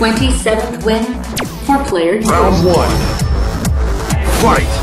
27th win for player. Round one. Fight!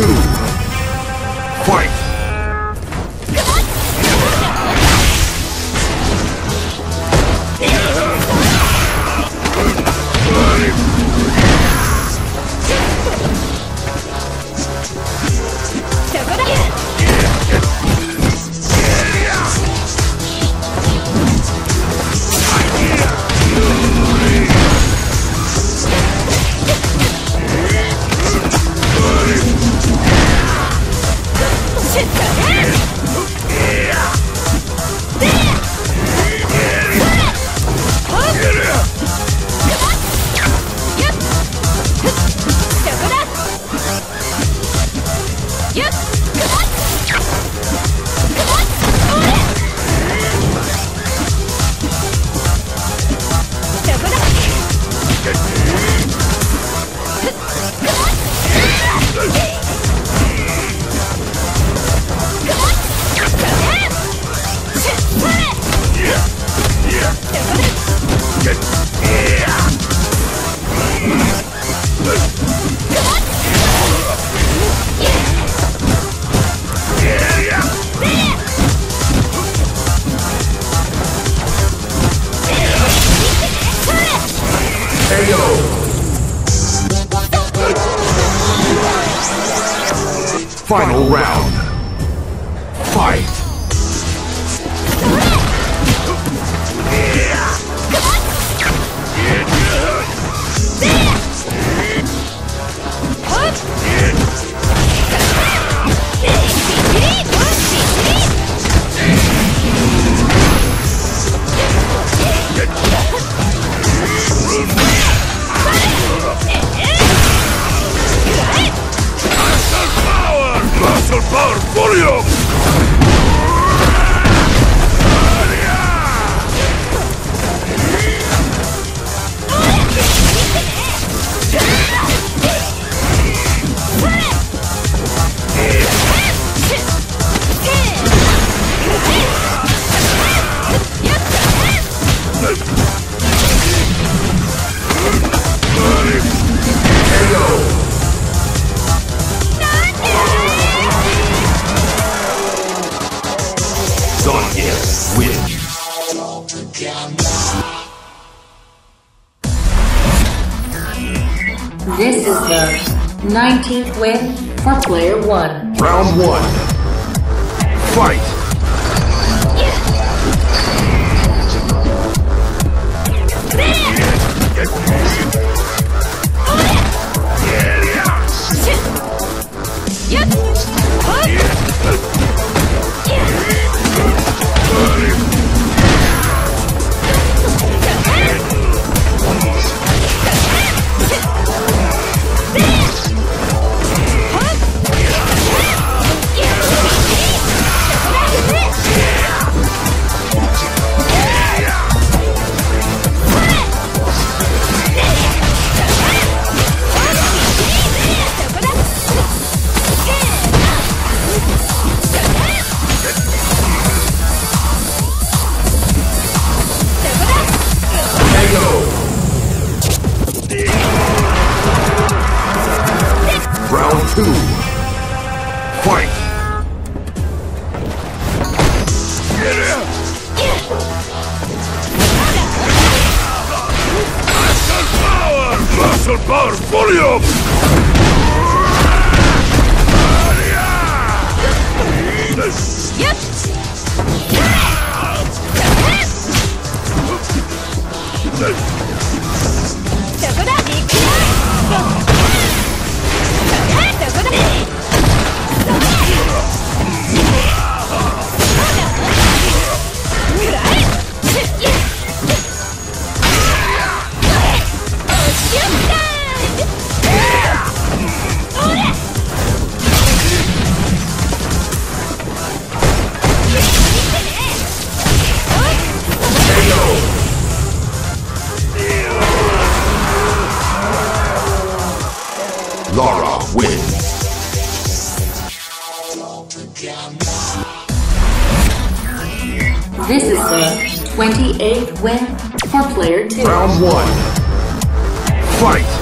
Two. Final round. Power This 19th win for player 1. Round one. Fight! Round Muscle This is the 28th win for player 2. Round one. Fight!